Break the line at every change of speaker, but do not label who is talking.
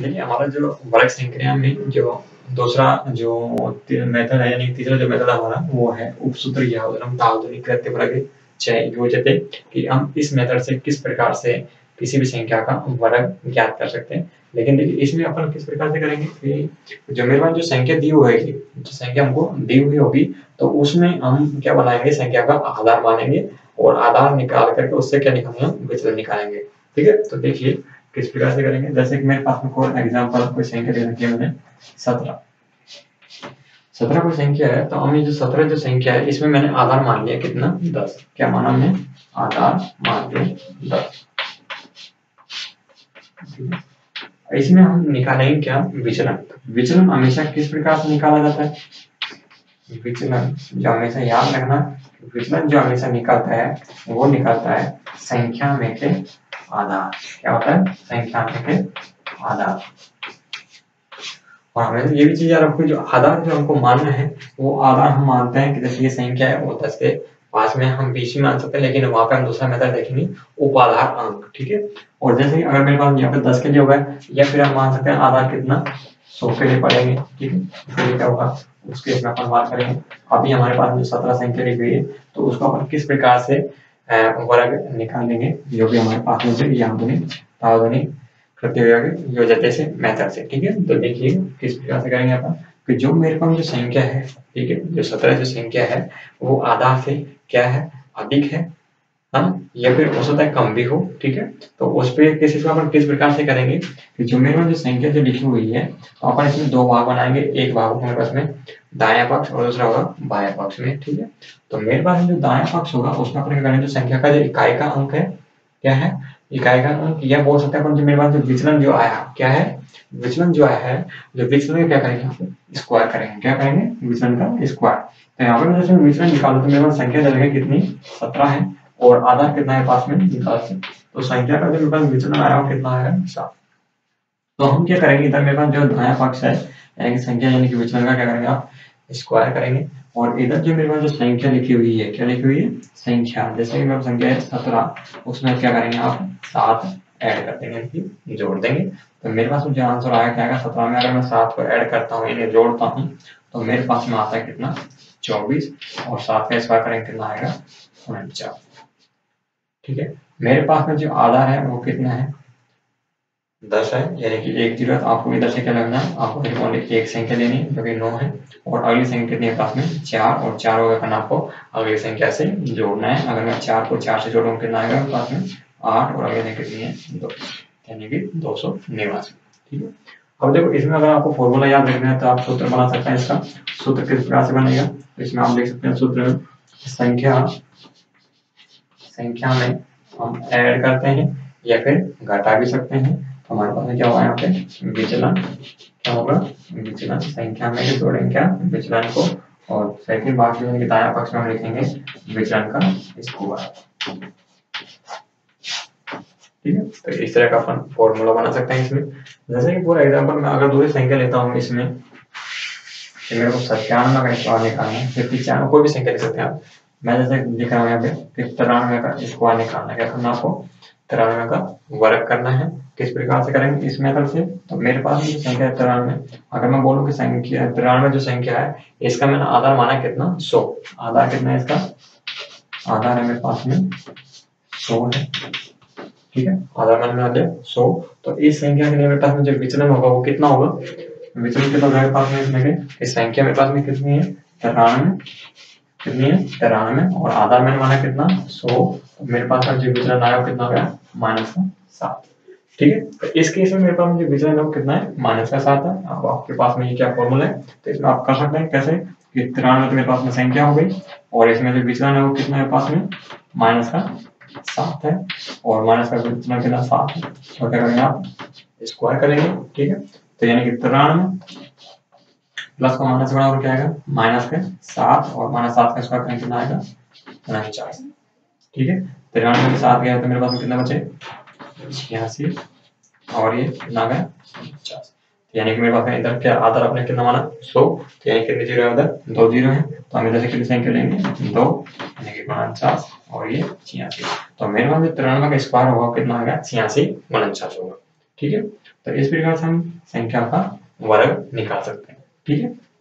देखिए हमारा जो वर्ग संक्रिया में जो दूसरा जो मेथड है, यानी तीसरा जो मेथड हमारा, वो है उपसूत्र या उदाहरण तावधनिक कृत्य वर्ग योजते कि हम इस मेथड से किस प्रकार से किसी भी संख्या का वर्ग ज्ञात कर सकते हैं। लेकिन देखिए, इसमें अपन किस प्रकार से करेंगे कि जो मेरे पास जो संख्या दी हुई है, जो संख्या हमको दी हुई होगी तो उसमें हम क्या बनाएँगे? संख्या का आधार मानेंगे और आधार निकाल करके उससे क्या निकालेंगे? विचलन निकालेंगे। ठीक है? तो देखिए किस प्रकार से करेंगे? जैसे कि मेरे पास में कोई एग्ज़ाम्पल कोई संख्या दे रखी है मैंने सत्रह। सत्रह कोई संख्या है तो हमें जो सत्रह जो संख्या है, इसमें मैंने आधार मान लिया कितना? दस। क्या माना हमने? आधार मान लिया दस। इसमें हम निकालेंगे क्या? विचलन। विचलन हमेशा किस प्रकार से निकाला जाता है? विचलन जो हमेशा याद रखना, विचलन जो हमेशा निकलता है, वो निकलता है संख्या में के आधार क्या होता है? संख्या के आधार और हमें ये भी चीज़ याद रखो, जो आधार जो हमको मानना है, वो आधार हम मानते हैं कि जैसे ये संख्या है, वो दस के पास में हम बीच में मान सकते हैं, लेकिन वहाँ पे हम दूसरा मेथड देखेंगे, उपाधार अंक, ठीक है? और जैसे कि अगर मेरे पास यहाँ पे दस के लिए होगा, या फिर हम मान सकते हैं आधार कितना, सौ के लिए पड़ेंगे ठीक है? क्या होगा? उसके अपन बात करेंगे। अभी हमारे पास जो सत्रह संख्या लिखी हुई है तो उसको अपन किस प्रकार से निकाल लेंगे जो भी हमारे पास में से यादुनी योजते से मेथड से, ठीक है? तो देखिए, किस प्रकार से करेंगे अपन कि जो मेरे पास जो संख्या है, ठीक है? जो सत्रह जो संख्या है, वो आधा से क्या है? अधिक है हाँ या फिर हो सकता है कम भी हो, ठीक है? तो उस पर किस अपन किस प्रकार से करेंगे? कि जो मेरे पास जो संख्या जो लिखी हुई है तो अपन इसमें दो भाग बनाएँगे, एक भाग मेरे पास में दाया पक्ष और दूसरा होगा बाया पक्ष में, ठीक है? तो मेरे पास जो दाया पक्ष होगा, उसमें अपन क्या करेंगे, जो संख्या का जो इकाई का अंक है, क्या है? इकाई का अंक यह बोल सकते हैं अपन जो मेरे पास जो विचलन जो आया, क्या है? विचलन जो आया है, जो विचलन क्या करेंगे स्क्वायर करेंगे, क्या करेंगे? विचलन का स्क्वायर तो यहाँ पर विचलन निकालो तो मेरे पास संख्या चलेगी कितनी? सत्रह है। और आधार कितना है पास में? निकाल से तो संख्या का जो मेरे पास विचलन आया वो कितना आएगा? सात। तो हम क्या करेंगे? इधर मेरे पास जो दाया पक्ष है, यानी कि संख्या यानी कि विचलन का क्या करेंगे आप? स्क्वायर करेंगे। और इधर जो मेरे पास जो संख्या लिखी हुई है, क्या लिखी हुई है? संख्या। जैसे कि मेरे संख्या है सत्रह, उसमें क्या करेंगे आप? सात ऐड कर देंगे जोड़ देंगे। तो मेरे पास जो आंसर आया, क्या सत्रह में अगर मैं सात को ऐड करता हूँ इन्हें जोड़ता हूँ तो मेरे पास में आता है कितना? चौबीस। और सात का स्क्वायर करेंगे, कितना आएगा? उनचास। ठीक है? मेरे पास में जो आधार है, वो कितना है? दस है, यानी कि एक ज़ीरो। आपको इधर से क्या लगना है? आपको ओनली एक संख्या लेनी जो कि नौ है। और अगली संख्या कितनी है पास में चार, और चार होगा करना आपको अगली संख्या से जोड़ना है। अगर मैं चार को चार से जोड़ूँगा कितना आएगा पास में? आठ, और अगली संख्या कितनी है दो, यानी कि दो सौ निवासी ठीक है? अब देखो, इसमें अगर आपको फॉर्मूला याद रखना है तो आप सूत्र बना सकते हैं इसका। सूत्र किस प्रकार से बनेगा? तो इसमें आप देख सकते हैं सूत्र संख्या संख्या में हम ऐड करते हैं या फिर घटा भी सकते हैं। तो हमारे पास में क्या होगा यहाँ पे? विचलन। क्या होगा? विचलन। संख्या में जोड़ेंगे क्या? विचलन को। और सेकंड बाकी में दाया पक्ष में हम लिखेंगे विचलन का स्क्वायर ठीक है? तो इस तरह का अपन फॉर्मूला बना सकते हैं इसमें। जैसे कि पूरा एग्जांपल में अगर दूसरी संख्या लेता हूँ इसमें कि मेरे को सत्तानवे का निकालना है। फिर पिचानवे कोई भी संख्या ले सकते हैं आप। मैं जैसे लिख रहा हूँ यहाँ पे कि तिरानवे का स्क्वायर निकालना क्या करना आपको? तिरानवे का वर्ग करना है। किस प्रकार से करेंगे? इस मेथड से। तो मेरे पास जो संख्या है तिरानवे अगर मैं बोलूँ कि संख्या तिरानवे जो संख्या है, इसका मैंने आधार माना कितना? सौ। आधार कितना है इसका? आधार है मेरे पास में सौ है। ठीक है? आधार मान में आ गया सौ। तो इस संख्या के लिए मेरे पास में जो विचलन होगा, वो कितना होगा? विचलन कितना मेरे पास में इसमें? इस संख्या मेरे पास में कितनी है? तिरानवे कितनी है? तिरानवे और आधार मैंने माना कितना? सौ तो मेरे पास में जो विचलन आया कितना गया? माइनस का सात। ठीक है? तो इस केस में मेरे पास विचलन है वो कितना है? माइनस का सात है। अब आपके पास में ये क्या फॉर्मूला है? तो इसमें आप कर सकते हैं कैसे? कि तिरानवे तो मेरे पास में संख्या हो गई। और इसमें जो विचलन है वो कितना है पास में? माइनस का सात है। और माइनस का विचलन कितना? सात है। तो क्या करेंगे आप? स्क्वायर करेंगे। ठीक है? तो यानी कि तिरानवे प्लस का माइनस बड़ा और क्या आएगा? माइनस का सात और माइनस सात का स्क्वायर कितना आएगा? उनचास ठीक है? तिरानवे के साथ गया तो मेरे पास में कितना बचे? छियासी। और ये कितना गया? पचास। यानी कि मेरे पास इधर क्या आधार अपने कितना माना? सौ तो यानी कितने ज़ीरो है उधर? दो ज़ीरो है। तो हम इधर से कितनी संख्या लेंगे? दो। यानी कि उनचास और ये छियासी। तो मेरे पास जो तिरानवे का स्क्वायर होगा, कितना आएगा छियासी उनचास होगा। ठीक है? तो इस प्रकार से हम संख्या का वर्ग निकाल सकते हैं। ठीक है